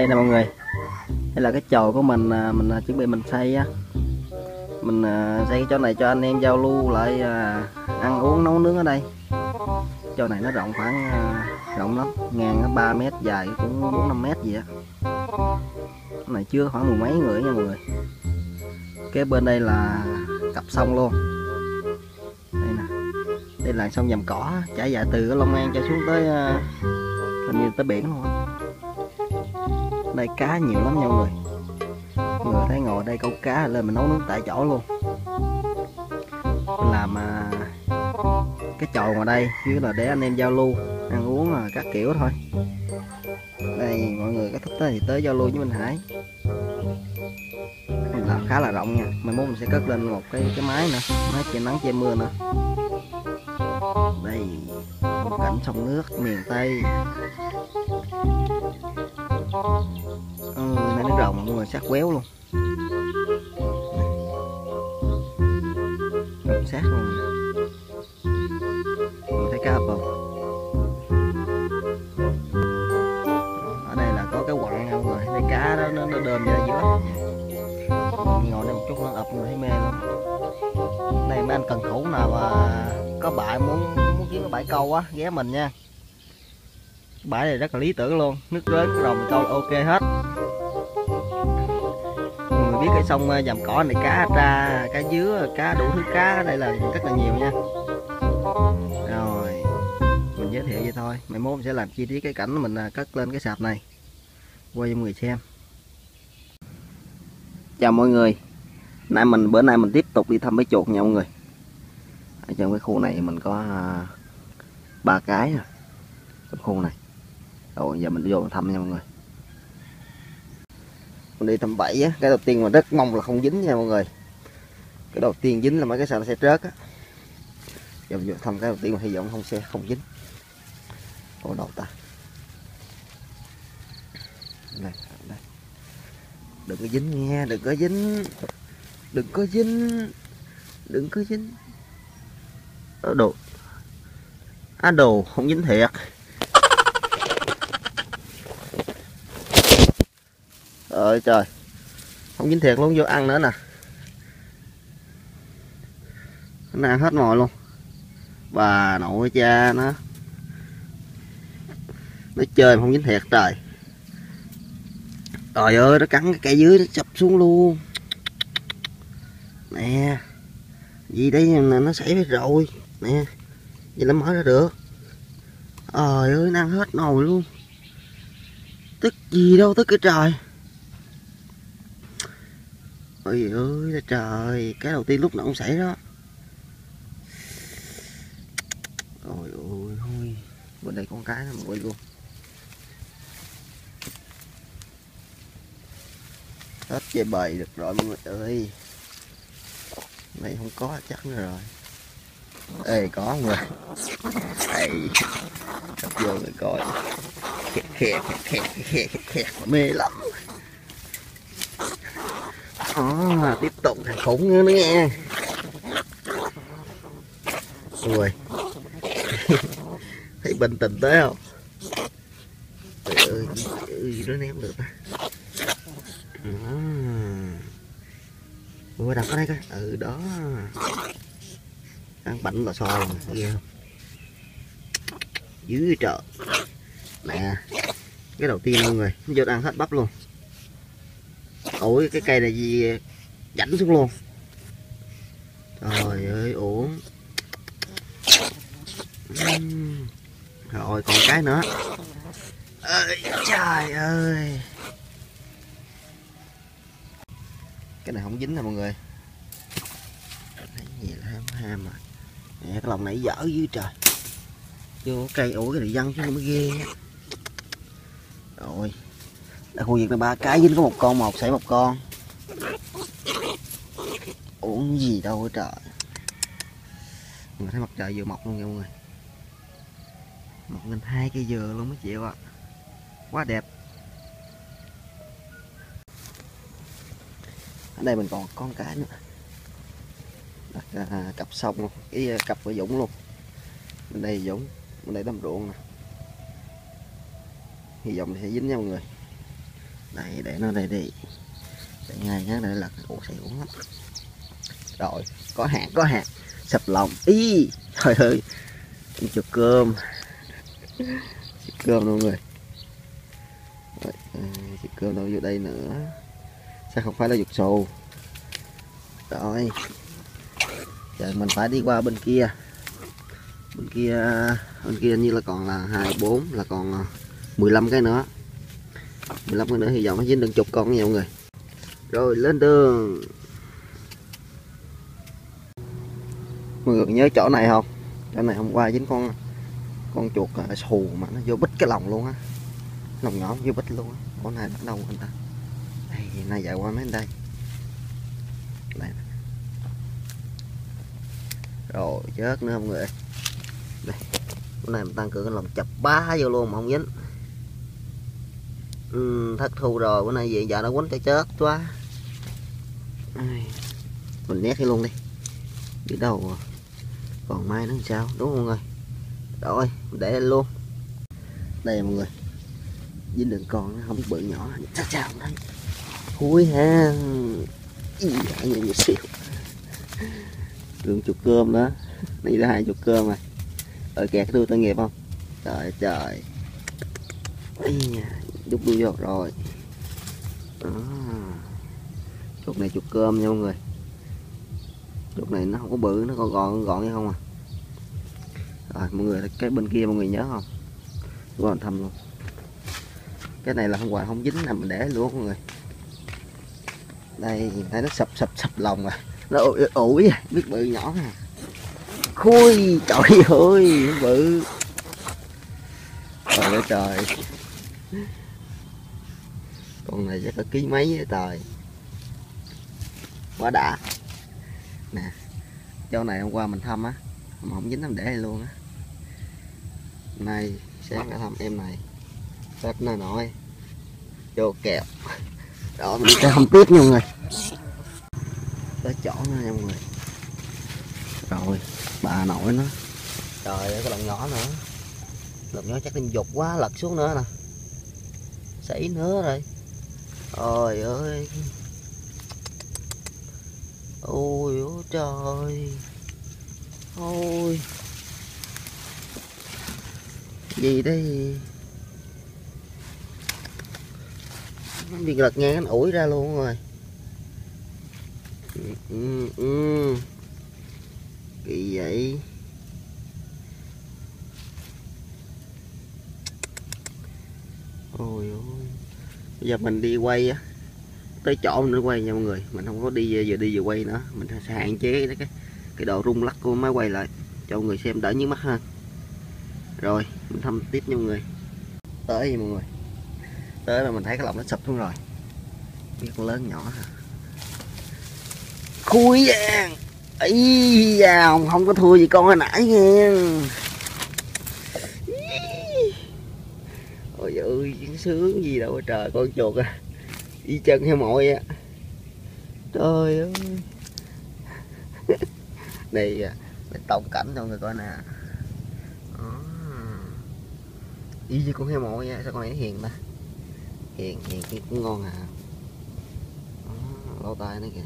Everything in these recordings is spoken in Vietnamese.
đây nè mọi người. Đây là cái chòi của mình à, mình à, chuẩn bị mình xây á. Mình à, xây cái chỗ này cho anh em giao lưu lại ăn uống nấu nướng ở đây. Chỗ này nó rộng khoảng rộng lắm, ngang 3 mét dài, cũng 4 5 mét gì á. Này chưa khoảng mười mấy người nha mọi người. Kế bên đây là cặp sông luôn. Đây nè, đây là sông dầm cỏ trải dài từ cái Long An cho xuống tới hình như tới biển luôn á đây cá nhiều lắm nha mọi người. Mọi người thấy ngồi đây câu cá lên mình nấu nướng tại chỗ luôn. Mình làm à, cái chòi ngoài đây chứ là để anh em giao lưu ăn uống à, các kiểu thôi. Đây mọi người có thích tới thì tới giao lưu với Minh Hải. Mình làm khá là rộng nha mai mốt mình sẽ cất lên một cái cái máy nữa máy che nắng che mưa nữa. Đây cảnh sông nước miền Tây ừ, này nước rồng mọi người sát quéo luôn. Rồng sát luôn mình thấy cá không ở đây là có cái quặng nha mọi người. Thấy cá đó nó, nó đơm ra dưới. Mình ngồi đây một chút nó ập người thấy mê luôn này mấy anh cần thủ nào mà có bãi muốn muốn kiếm cái bãi câu á ghé mình nha bãi này rất là lý tưởng luôn. Nước lớn cái rồng câu ok hết. Mọi người biết cái sông ờ, dầm cỏ này cá tra, cá dứa, cá đủ thứ cá ở đây là rất là nhiều nha. Rồi, mình giới thiệu vậy thôi. Mai mốt mình sẽ làm chi tiết cái cảnh mình ờ, cất lên cái sạp này. Quay cho mọi người xem. Chào mọi người. Nay mình, bữa nay mình tiếp tục đi thăm mấy chuột nha mọi người. Ở trong cái khu này mình có ờ, ba cái trong khu này rồi giờ mình vô thăm nha mọi người. Mình đi thăm bảy á cái đầu tiên mà rất mong là không dính nha mọi người. Cái đầu tiên dính là mấy cái sàn nó sẽ á. Giờ mình vô thăm cái đầu tiên mà hy vọng không xe không dính. Ổ đầu ta? Đây, đây. đừng có dính nghe đừng có dính. Đừng có dính. Đừng có dính. Ở đồ. Á đồ không dính thiệt. Ơi trời. Không dính thiệt luôn, vô ăn nữa nè. Nó ăn hết mồi luôn. Bà nội cha nó. Nó chơi mà không dính thiệt trời. Trời ơi, nó cắn cái cây dưới nó chập xuống luôn. Nè. Gì đấy nó xảy rồi? Nè. Vậy nó mở ra được. Trời ơi, nó ăn hết nồi luôn. Tức gì đâu, tức cái trời ôi ơi là trời cái đầu tiên lúc nào cũng xảy đó ôi ôi ôi bên đây con cái nó mà quay luôn hết chơi bời được rồi mọi người ơi này không có chắc nữa rồi ê có người ê vô người coi khẹt khẹt khẹt khẹt khẹt mê lắm à, tiếp tục thằng khủng nữa nữa nghe. Ui thấy bình tĩnh tới không? Trời ơi gì nó ném được ta? Ui đặt ở đây coi. Ừ đó. Ăn bánh là so ghê không? Dưới trời. Nè cái đầu tiên mọi người vô ăn hết bắp luôn ủi cái cây này gì dảnh xuống luôn. Trời ơi, uổng. Uhm. rồi, còn cái nữa. Ơi, trời ơi. Cái này không dính nè mọi người? Thấy gì là ham ham à. Nè, cái lòng này dở dưới trời. Vô cây ủi cái này văng xuống mới ghê á. Rồi ở khu vực này ba cái dính có một con một xảy một con. Uống gì đâu trời. Mình thấy mặt trời vừa mọc luôn nha mọi người. Mọc lên hai cây dừa luôn mới chịu ạ. Quá đẹp. Ở đây mình còn con cái nữa. Đặt à, cặp sông luôn. Cái à, cặp với dũng luôn. Bên đây dũng bên đây đâm ruộng nè. Hy vọng sẽ dính nha mọi người đây để nó đây đi. Để ngay cái để lật. Ổ xỉu lắm. Rồi có hạt có hạt. Sập lòng. Ý trời ơi. Em chụp cơm. Chụp cơm luôn người rồi, ờ, chụp cơm đâu vô đây nữa? Sao không phải là dục sù rồi. Giờ mình phải đi qua bên kia. Bên kia bên kia như là còn là hai bốn là còn ờ, 15 cái nữa. 15 cái nữa, hy vọng nó dính được chục con nha mọi người. Rồi, lên đường. Mọi người nhớ chỗ này không? Chỗ này hôm qua dính con con chuột à, xù mà nó vô bít cái lòng luôn á. Lòng nhỏ vô bít luôn á. Con này bắt đâu anh ta? Đây nay dạy qua mấy đây. Này. Rồi, chết nữa mọi người đây. Con này mình tăng cường cái lòng chập bá vô luôn mà không dính ừ, thất thu rồi bữa nay về giờ nó quánh cho chết quá. Mình nét đi luôn đi. Biết đâu à. còn mai nó sao đúng không mọi người? Rồi để lên luôn. Đây mọi người. Dính đường con nó không biết bự nhỏ. Chắc sao đấy khui ha ý nhiều xíu. Đường chục cơm đó. Đi là hai chục cơm rồi. Ở kẹt cái đuôi tội nghiệp không? Trời trời. Ý, đút đuôi vô rồi. Đó. chuột này chuột cơm nha mọi người. Chuột này nó không có bự nó còn gọn gọn hay không à? Rồi mọi người cái bên kia mọi người nhớ không? Còn thăm luôn. Cái này là hôm qua không dính nằm để luôn mọi người. Đây thấy nó sập sập sập lòng rồi nó ủi, ủi à, biết bự nhỏ à khui trời ơi bự. Trời ơi trời con này chắc có ký mấy với trời. Quá đã. Nè, chỗ này hôm qua mình thăm á, mà không dính nó để luôn á. Nay sáng đã thăm em này. Rất nó nổi vô kẹp đó, mình sẽ không tiếp nha mọi người. Tới chỗ nha mọi người. Rồi, bà nội nó. Trời ơi, cái lồng nhỏ nữa. Lồng nhỏ chắc đem dục quá, lật xuống nữa nè. Sảy nữa rồi trời ơi. Ôi ôi trời. Ôi. Gì đây? Bị lật ngang anh ủi ra luôn rồi. Ừ, ừ, ừ. kỳ vậy? Ôi ôi bây giờ mình đi quay tới chỗ mình quay nha mọi người. Mình không có đi giờ đi giờ quay nữa. Mình sẽ hạn chế cái cái độ rung lắc của máy quay lại cho mọi người xem đỡ nhức mắt hơn. Rồi mình thăm tiếp nha mọi người. Tới mọi người. Tới là mình thấy cái lồng nó sụp xuống rồi. Cái con lớn nhỏ hả? Khui vàng. Ấy da không, không có thua gì con hồi nãy nghe ôi ơi sướng gì đâu trời con chuột à. Đi chân theo mọi á. Trời ơi. Này à, tổng cảnh cho người coi nè. Y như con heo mồi nha sao con này hiền ta? Hiền hiền cái cũng ngon à. Lỗ tay nó kìa.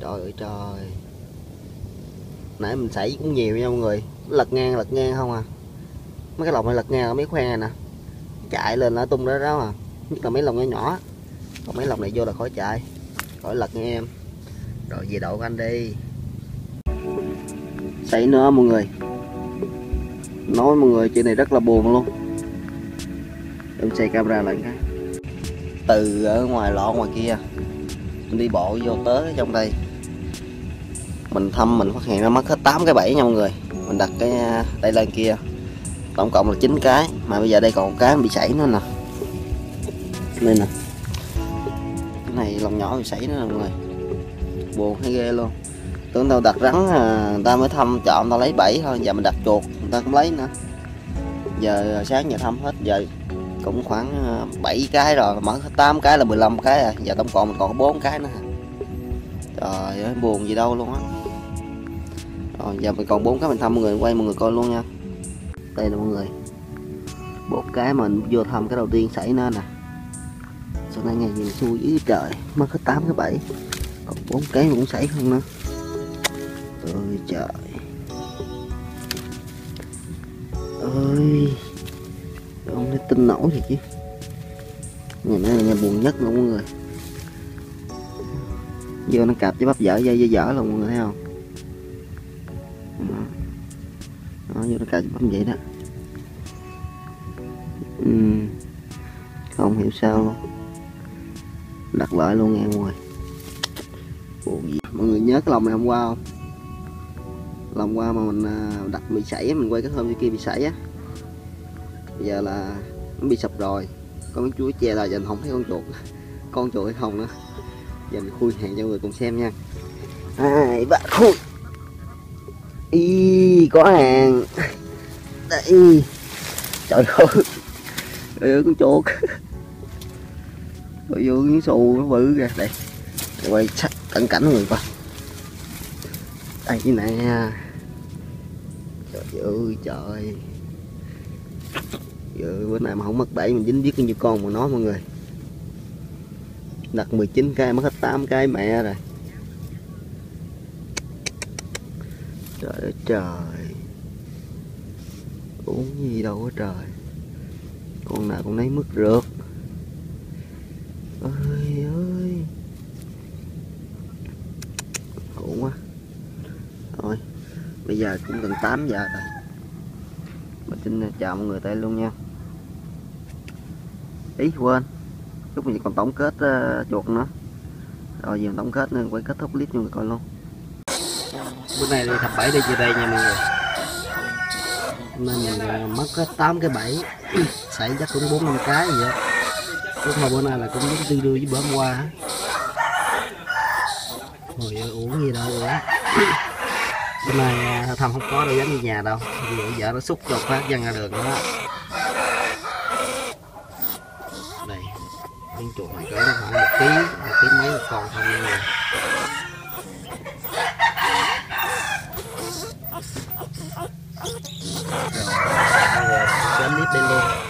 Trời ơi trời. Nãy mình xảy cũng nhiều nha mọi người. Lật ngang lật ngang không à. Mấy cái lồng này lật ngang mấy khoe này nè chạy lên nó tung ra đó mà. Nhất là mấy lồng nhỏ nhỏ. Còn mấy lồng này vô là khỏi chạy. Khỏi lật nha em. Rồi về đậu của anh đi. Xảy nữa mọi người. Nói mọi người chuyện này rất là buồn luôn. Em xoay camera lại cái. Từ ở ngoài lọ ngoài kia. Mình đi bộ vô tới trong đây. Mình thăm, mình phát hiện nó mất hết 8 cái bẫy nha mọi người. Mình đặt cái à, đây lên kia tổng cộng là 9 cái. Mà bây giờ đây còn một cái bị sảy nữa nè. Đây nè. Cái này lòng nhỏ bị sảy nữa nè mọi người. Buồn hay ghê luôn. Tưởng tao đặt rắn à, người ta mới thăm chọn tao lấy bảy thôi giờ mình đặt chuột người ta cũng lấy nữa. Giờ sáng giờ thăm hết giờ cũng khoảng à, 7 cái rồi mở 8 cái là 15 cái à. Giờ tổng cộng mình còn có 4 cái nữa trời ơi buồn gì đâu luôn á. Rồi giờ mình còn bốn cái mình thăm mọi người quay mọi người coi luôn nha đây là mọi người. Bốn cái mình vô thăm cái đầu tiên xảy nó nè. Sau này ngày nhìn xui dưới trời, mất hết tám cái bảy còn bốn cái cũng xảy không nữa. Ôi trời. Ơi không thể tin nổi thì chứ. Ngày nay là ngày buồn nhất luôn mọi người. Vô nó cạp với bắp dở dây dây dở luôn mọi người thấy không? Đó, vô nó cạp với bắp vậy đó ừ. không hiểu sao luôn. Đặt lại luôn nghe ngoài. Buồn gì? Mọi người nhớ cái lòng này hôm qua không? Lòng qua mà mình à, đặt bị sảy mình quay cái hôm kia bị sảy á. Bây giờ là nó bị sập rồi. Con miếng chuối che là dành không thấy con chuột. Con chuột hay không nữa. Dành khui hàng cho người cùng xem nha. Hai, ba, khui. Y có hàng. Đây. Trời ơi trời con chuột. Rồi vô cái xù nó bự kìa. Đây, quay sắc cận cảnh người coi. Đây nè. Trời ơi, trời. Giờ bữa nay mà không mất bẫy mình dính giết như con mà nó mọi người. Đặt 19 cây mất hết 8 cây mẹ rồi. Trời ơi, trời. Uống gì đâu á trời con nào cũng lấy mất rượt ơi ơi. Khổ quá. Thôi bây giờ cũng gần 8 giờ rồi. Mình xin chào mọi người tại luôn nha. Ý quên. Chút mình còn tổng kết uh, chuột nữa. Rồi giờ tổng kết nữa quay kết thúc clip cho người coi luôn. Bữa nay đi thập bảy đi về đây nha mọi người. Nên mình ờ, mất hết tám cái bẫy xảy chắc cũng bốn năm cái vậy lúc mà bữa nay là cũng giống tư đưa với bữa hôm qua. Rồi uống gì đâu uống. Bữa nay à, thầm không có đâu dám đi nhà đâu. Vì vợ nó xúc cho phát văng ra đường đó. Đây con chuột này cỡ nó khoảng một tí, một tí mấy một con không luôn rồi chấm nít lên luôn.